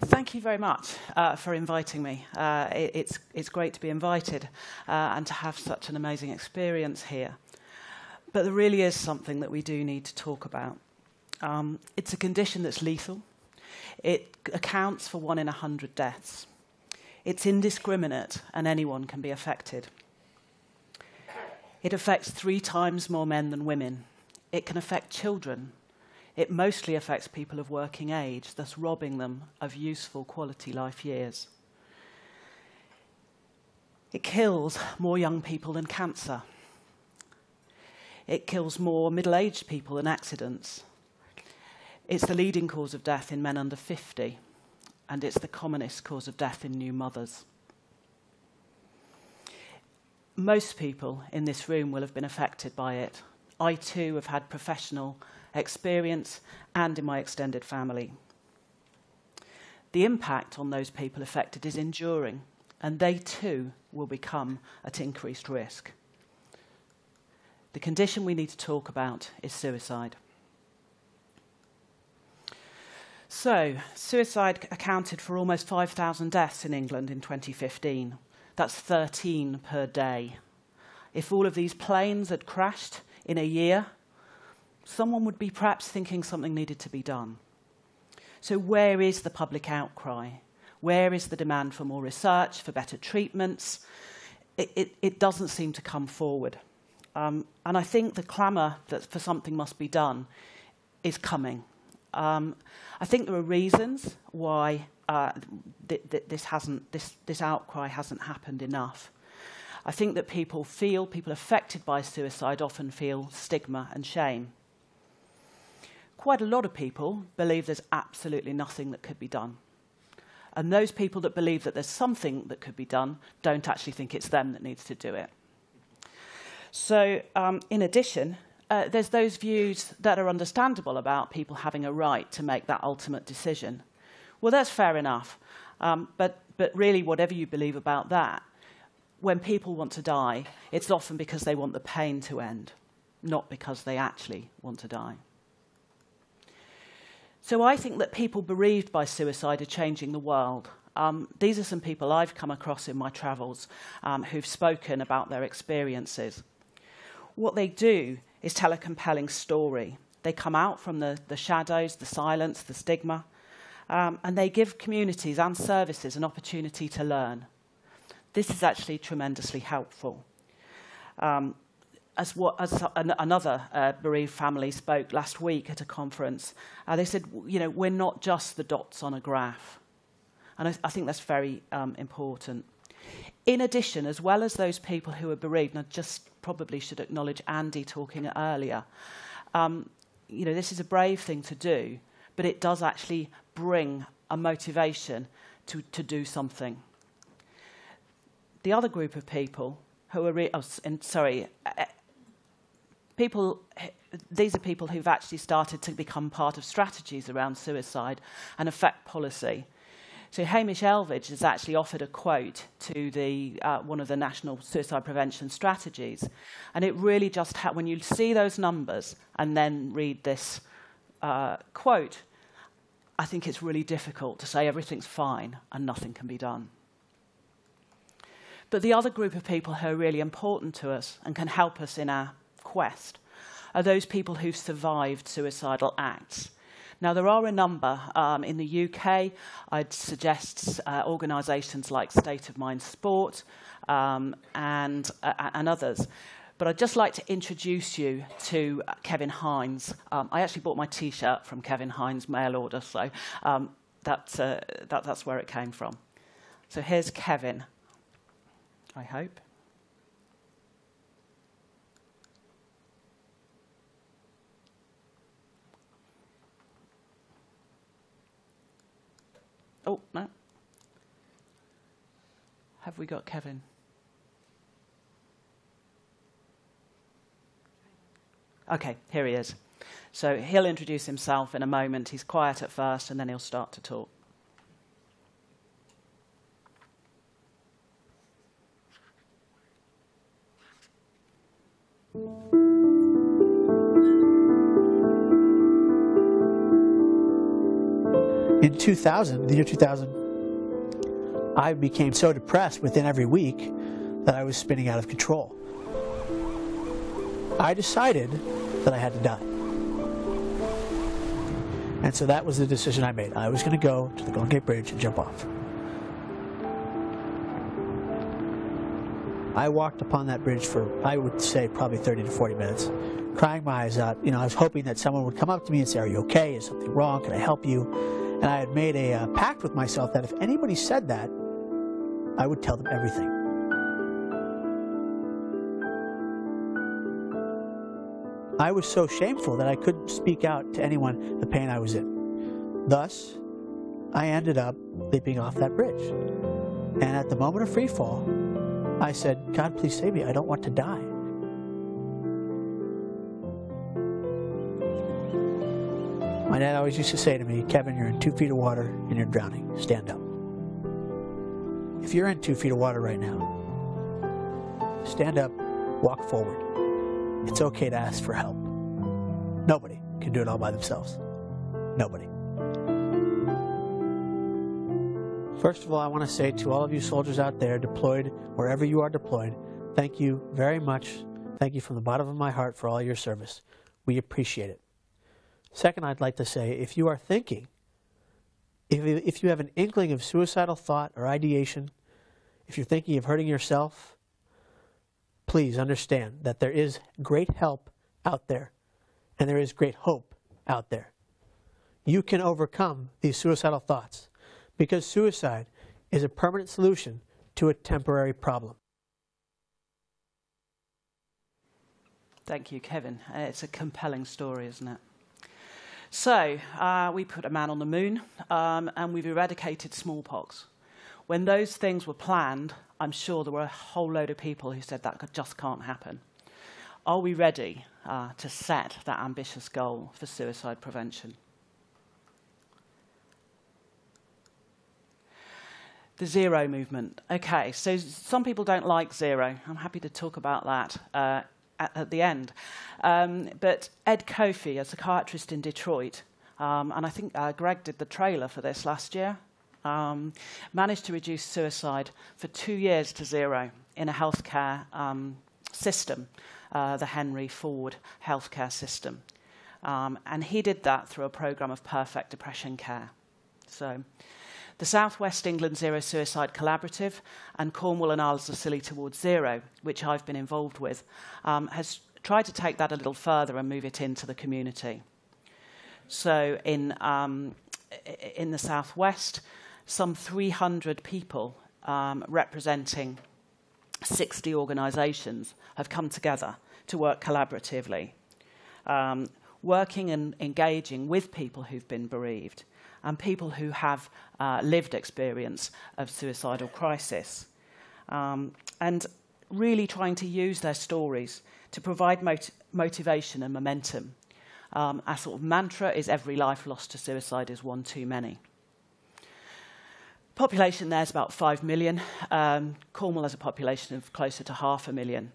Thank you very much uh, for inviting me. Uh, it, it's, it's great to be invited uh, and to have such an amazing experience here. But there really is something that we do need to talk about. Um, it's a condition that's lethal. It accounts for one in a hundred deaths. It's indiscriminate and anyone can be affected. It affects three times more men than women. It can affect children it mostly affects people of working age, thus robbing them of useful quality life years. It kills more young people than cancer. It kills more middle aged people than accidents. It's the leading cause of death in men under 50, and it's the commonest cause of death in new mothers. Most people in this room will have been affected by it. I too have had professional experience, and in my extended family. The impact on those people affected is enduring, and they too will become at increased risk. The condition we need to talk about is suicide. So, suicide accounted for almost 5,000 deaths in England in 2015. That's 13 per day. If all of these planes had crashed in a year, someone would be perhaps thinking something needed to be done. So, where is the public outcry? Where is the demand for more research, for better treatments? It, it, it doesn't seem to come forward. Um, and I think the clamour that for something must be done is coming. Um, I think there are reasons why uh, th th this, hasn't, this, this outcry hasn't happened enough. I think that people feel, people affected by suicide often feel stigma and shame quite a lot of people believe there's absolutely nothing that could be done. And those people that believe that there's something that could be done don't actually think it's them that needs to do it. So, um, in addition, uh, there's those views that are understandable about people having a right to make that ultimate decision. Well, that's fair enough. Um, but, but really, whatever you believe about that, when people want to die, it's often because they want the pain to end, not because they actually want to die. So I think that people bereaved by suicide are changing the world. Um, these are some people I've come across in my travels um, who've spoken about their experiences. What they do is tell a compelling story. They come out from the, the shadows, the silence, the stigma, um, and they give communities and services an opportunity to learn. This is actually tremendously helpful. Um, as, what, as an, another uh, bereaved family spoke last week at a conference, uh, they said, you know, we're not just the dots on a graph. And I, I think that's very um, important. In addition, as well as those people who are bereaved, and I just probably should acknowledge Andy talking earlier, um, you know, this is a brave thing to do, but it does actually bring a motivation to, to do something. The other group of people who are, re- oh, sorry, people, these are people who've actually started to become part of strategies around suicide and affect policy. So Hamish Elvidge has actually offered a quote to the, uh, one of the national suicide prevention strategies. And it really just, when you see those numbers and then read this uh, quote, I think it's really difficult to say everything's fine and nothing can be done. But the other group of people who are really important to us and can help us in our quest are those people who've survived suicidal acts. Now, there are a number um, in the UK. I'd suggest uh, organisations like State of Mind Sport um, and, uh, and others. But I'd just like to introduce you to Kevin Hines. Um, I actually bought my T-shirt from Kevin Hines' mail order, so um, that's, uh, that, that's where it came from. So here's Kevin, I hope. Oh, no. Have we got Kevin? Okay, here he is. So he'll introduce himself in a moment. He's quiet at first, and then he'll start to talk. In 2000, the year 2000, I became so depressed within every week that I was spinning out of control. I decided that I had to die. And so that was the decision I made. I was going to go to the Golden Gate Bridge and jump off. I walked upon that bridge for, I would say, probably 30 to 40 minutes, crying my eyes out. You know, I was hoping that someone would come up to me and say, Are you okay? Is something wrong? Can I help you? And I had made a uh, pact with myself that if anybody said that, I would tell them everything. I was so shameful that I couldn't speak out to anyone the pain I was in. Thus, I ended up leaping off that bridge. And at the moment of free fall, I said, God, please save me. I don't want to die. My dad always used to say to me, Kevin, you're in two feet of water and you're drowning. Stand up. If you're in two feet of water right now, stand up, walk forward. It's okay to ask for help. Nobody can do it all by themselves. Nobody. First of all, I want to say to all of you soldiers out there deployed wherever you are deployed, thank you very much. Thank you from the bottom of my heart for all your service. We appreciate it. Second, I'd like to say if you are thinking, if, if you have an inkling of suicidal thought or ideation, if you're thinking of hurting yourself, please understand that there is great help out there and there is great hope out there. You can overcome these suicidal thoughts because suicide is a permanent solution to a temporary problem. Thank you, Kevin. Uh, it's a compelling story, isn't it? So, uh, we put a man on the moon um, and we've eradicated smallpox. When those things were planned, I'm sure there were a whole load of people who said that just can't happen. Are we ready uh, to set that ambitious goal for suicide prevention? The zero movement. Okay, so some people don't like zero. I'm happy to talk about that uh, at, at, the end. Um, but Ed Coffey, a psychiatrist in Detroit, um, and I think uh, Greg did the trailer for this last year, um, managed to reduce suicide for two years to zero in a healthcare um, system, uh, the Henry Ford healthcare system. Um, and he did that through a program of perfect depression care. So the Southwest England Zero Suicide Collaborative and Cornwall and Isles of Scilly Towards Zero, which I've been involved with, um, has tried to take that a little further and move it into the community. So in, um, in the Southwest, some 300 people um, representing 60 organisations have come together to work collaboratively, um, working and engaging with people who've been bereaved and people who have uh, lived experience of suicidal crisis. Um, and really trying to use their stories to provide mot motivation and momentum. Um, our sort of mantra is every life lost to suicide is one too many. Population there is about 5 million. Um, Cornwall has a population of closer to half a million.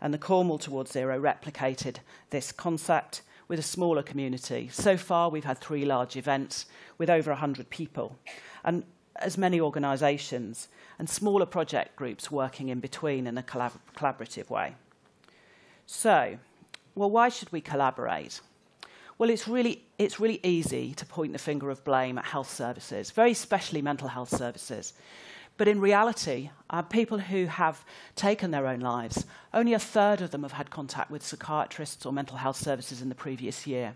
And the Cornwall Towards Zero replicated this concept with a smaller community. So far, we've had three large events with over 100 people, and as many organisations, and smaller project groups working in between in a collab collaborative way. So, well, why should we collaborate? Well, it's really, it's really easy to point the finger of blame at health services, very especially mental health services. But in reality, uh, people who have taken their own lives, only a third of them have had contact with psychiatrists or mental health services in the previous year.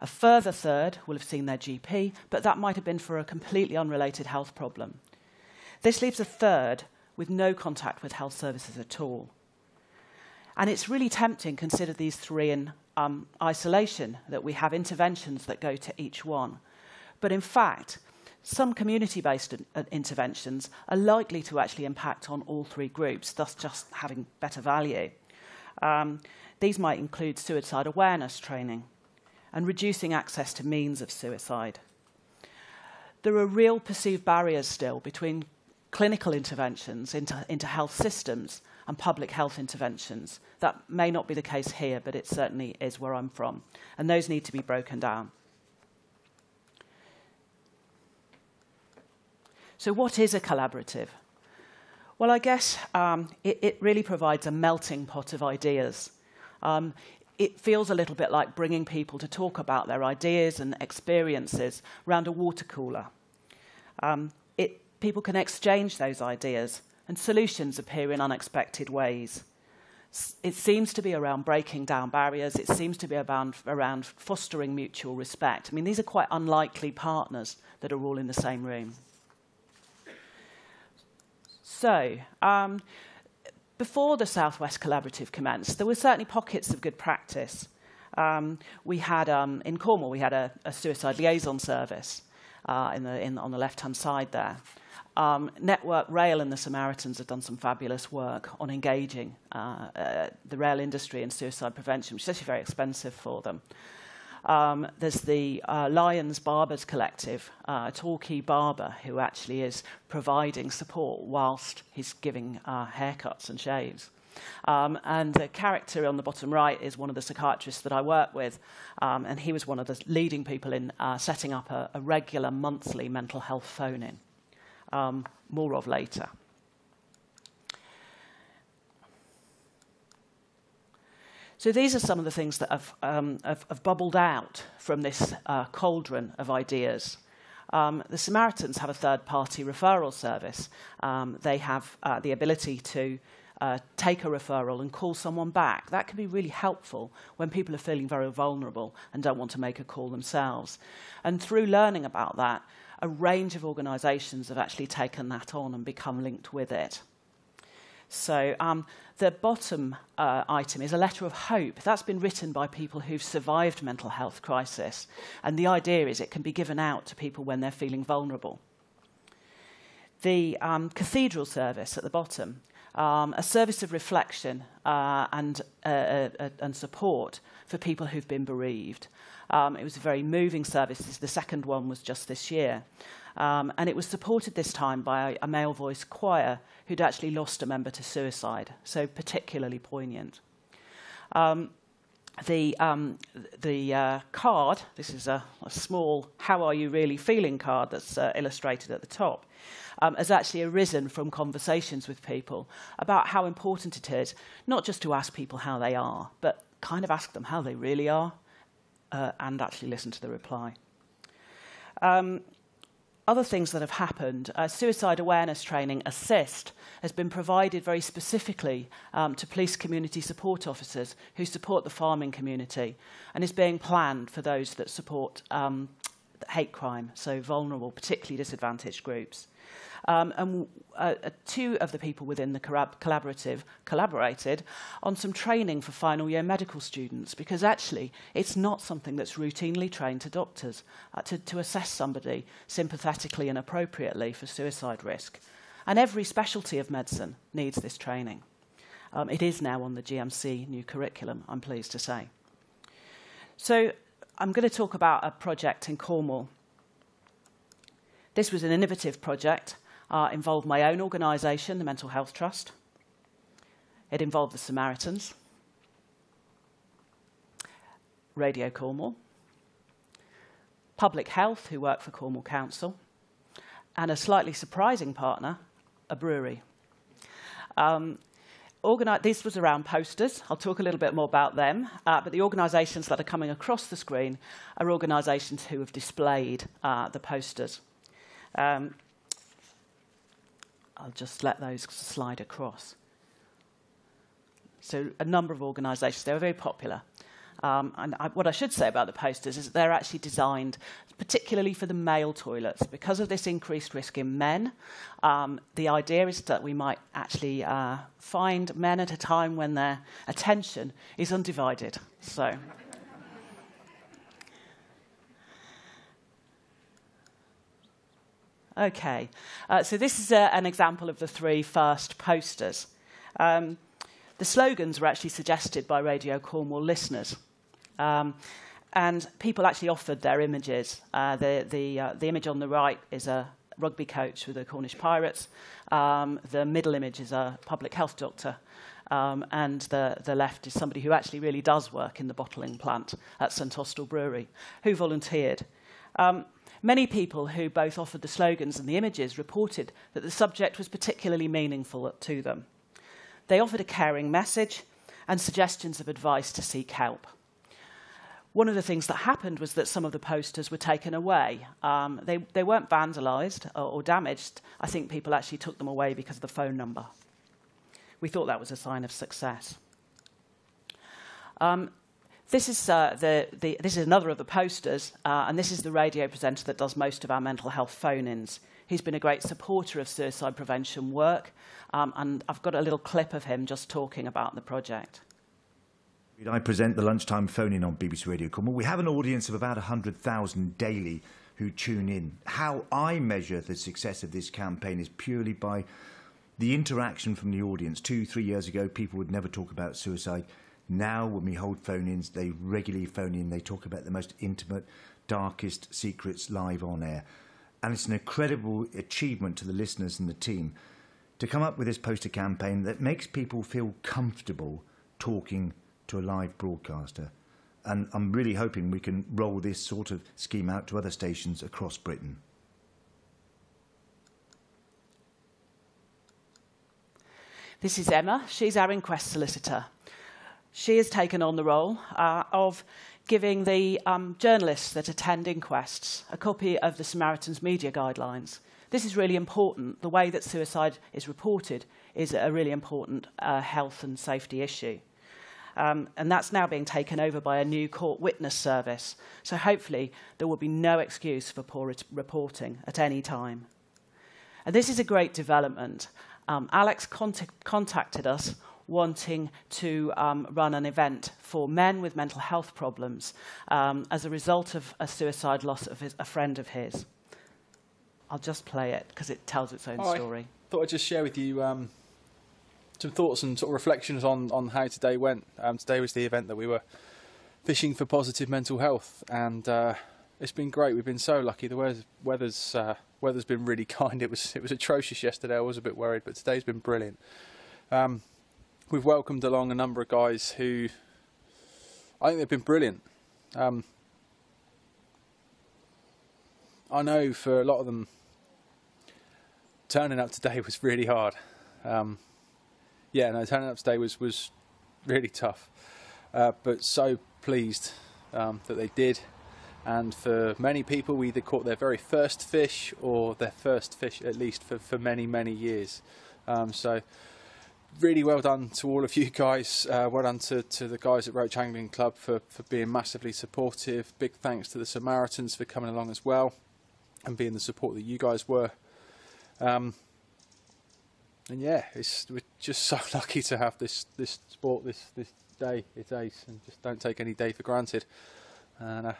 A further third will have seen their GP, but that might have been for a completely unrelated health problem. This leaves a third with no contact with health services at all. And it's really tempting, consider these three in um, isolation, that we have interventions that go to each one. But in fact, some community-based uh, interventions are likely to actually impact on all three groups, thus just having better value. Um, these might include suicide awareness training and reducing access to means of suicide. There are real perceived barriers still between clinical interventions into, into health systems and public health interventions. That may not be the case here, but it certainly is where I'm from. And those need to be broken down. So, what is a collaborative? Well, I guess um, it, it, really provides a melting pot of ideas. Um, it feels a little bit like bringing people to talk about their ideas and experiences around a water cooler. Um, it, people can exchange those ideas, and solutions appear in unexpected ways. It seems to be around breaking down barriers. It seems to be around, around fostering mutual respect. I mean, these are quite unlikely partners that are all in the same room. So, um, before the Southwest Collaborative commenced, there were certainly pockets of good practice. Um, we had, um, in Cornwall, we had a, a suicide liaison service uh, in the, in, on the left-hand side there. Um, Network Rail and the Samaritans have done some fabulous work on engaging uh, uh, the rail industry in suicide prevention, which is actually very expensive for them. Um, there's the uh, Lions Barbers Collective, uh, Torquay barber who actually is providing support whilst he's giving uh, haircuts and shaves. Um, and the character on the bottom right is one of the psychiatrists that I work with, um, and he was one of the leading people in uh, setting up a, a, regular monthly mental health phone in. Um, more of later. So these are some of the things that have, um, have, have bubbled out from this uh, cauldron of ideas. Um, the Samaritans have a third-party referral service. Um, they have uh, the ability to uh, take a referral and call someone back. That can be really helpful when people are feeling very vulnerable and don't want to make a call themselves. And through learning about that, a range of organisations have actually taken that on and become linked with it. So um, the bottom uh, item is a letter of hope. That's been written by people who've survived mental health crisis. And the idea is it can be given out to people when they're feeling vulnerable. The um, cathedral service at the bottom, um, a service of reflection uh, and, uh, uh, uh and support for people who've been bereaved. Um, it was a very moving service. The second one was just this year. Um, and it was supported this time by a, male voice choir who'd actually lost a member to suicide, so particularly poignant. Um, the um, the uh, card, this is a, a, small How Are You Really Feeling card that's uh, illustrated at the top, um, has actually arisen from conversations with people about how important it is not just to ask people how they are, but kind of ask them how they really are uh, and actually listen to the reply. Um, other things that have happened, uh, suicide awareness training, ASSIST, has been provided very specifically um, to police community support officers who support the farming community and is being planned for those that support um, hate crime, so vulnerable, particularly disadvantaged groups. Um, and uh, uh two of the people within the collaborative collaborated on some training for final year medical students because actually it's not something that's routinely trained to doctors uh, to, to assess somebody sympathetically and appropriately for suicide risk. And every specialty of medicine needs this training. Um, it is now on the GMC new curriculum, I'm pleased to say. So I'm going to talk about a project in Cornwall. This was an innovative project uh, involved my own organisation, the Mental Health Trust. It involved the Samaritans, Radio Cornwall, Public Health, who work for Cornwall Council, and a slightly surprising partner, a brewery. Um, this was around posters. I'll talk a little bit more about them. Uh, but the organisations that are coming across the screen are organisations who have displayed uh, the posters. Um, I'll just let those slide across. So a number of organisations, they were very popular. Um, and I, what I should say about the posters is that they're actually designed particularly for the male toilets. Because of this increased risk in men, um, the idea is that we might actually uh, find men at a time when their attention is undivided. So. Okay, uh, so this is uh, an example of the three first posters. Um, the slogans were actually suggested by Radio Cornwall listeners. Um, and people actually offered their images. Uh, the, the, uh, the image on the right is a rugby coach with the Cornish Pirates. Um, the middle image is a public health doctor. Um, and the, the left is somebody who actually really does work in the bottling plant at St Austell Brewery, who volunteered. Um, Many people who both offered the slogans and the images reported that the subject was particularly meaningful to them. They offered a caring message and suggestions of advice to seek help. One of the things that happened was that some of the posters were taken away. Um, they, they weren't vandalised or, or damaged. I think people actually took them away because of the phone number. We thought that was a sign of success. Um, this is, uh, the, the, this is another of the posters, uh, and this is the radio presenter that does most of our mental health phone-ins. He's been a great supporter of suicide prevention work, um, and I've got a little clip of him just talking about the project. I present the lunchtime phone-in on BBC Radio Cornwall. We have an audience of about 100,000 daily who tune in. How I measure the success of this campaign is purely by the interaction from the audience. Two, three years ago, people would never talk about suicide. Now, when we hold phone ins, they regularly phone in, they talk about the most intimate, darkest secrets live on air. And it's an incredible achievement to the listeners and the team to come up with this poster campaign that makes people feel comfortable talking to a live broadcaster. And I'm really hoping we can roll this sort of scheme out to other stations across Britain. This is Emma. She's our inquest solicitor she has taken on the role uh, of giving the um, journalists that attend inquests a copy of the Samaritans media guidelines. This is really important. The way that suicide is reported is a really important uh, health and safety issue. Um, and that's now being taken over by a new court witness service. So hopefully there will be no excuse for poor reporting at any time. And this is a great development. Um, Alex contact contacted us wanting to um, run an event for men with mental health problems um, as a result of a suicide loss of his, a friend of his. I'll just play it because it tells its own story. I thought I'd just share with you um, some thoughts and sort of reflections on, on how today went. Um, today was the event that we were fishing for positive mental health, and uh, it's been great. We've been so lucky. The weather's weather's, uh, weather's been really kind. It was it was atrocious yesterday. I was a bit worried, but today's been brilliant. Um, we've welcomed along a number of guys who I think they've been brilliant. Um, I know for a lot of them, turning up today was really hard. Um, yeah, no, turning up today was was really tough, uh, but so pleased um, that they did. And for many people, we either caught their very first fish or their first fish, at least for, for many, many years. Um, so really well done to all of you guys. Uh, well done to, to the guys at Roche Angling Club for, for being massively supportive. Big thanks to the Samaritans for coming along as well and being the support that you guys were. Um, and yeah, it's, we're just so lucky to have this this sport this this day. It's ace, and just don't take any day for granted. And uh,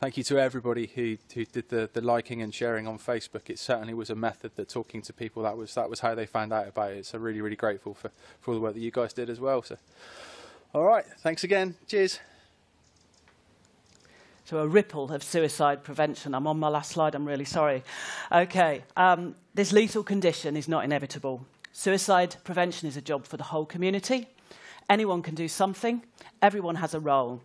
thank you to everybody who who did the, the liking and sharing on Facebook. It certainly was a method that talking to people that was that was how they found out about it. So really really grateful for for all the work that you guys did as well. So all right, thanks again. Cheers. So a ripple of suicide prevention. I'm on my last slide. I'm really sorry. Okay, um, this lethal condition is not inevitable. Suicide prevention is a job for the whole community. Anyone can do something. Everyone has a role.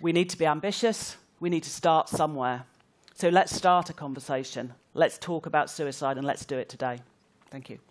We need to be ambitious. We need to start somewhere. So let's start a conversation. Let's talk about suicide and let's do it today. Thank you.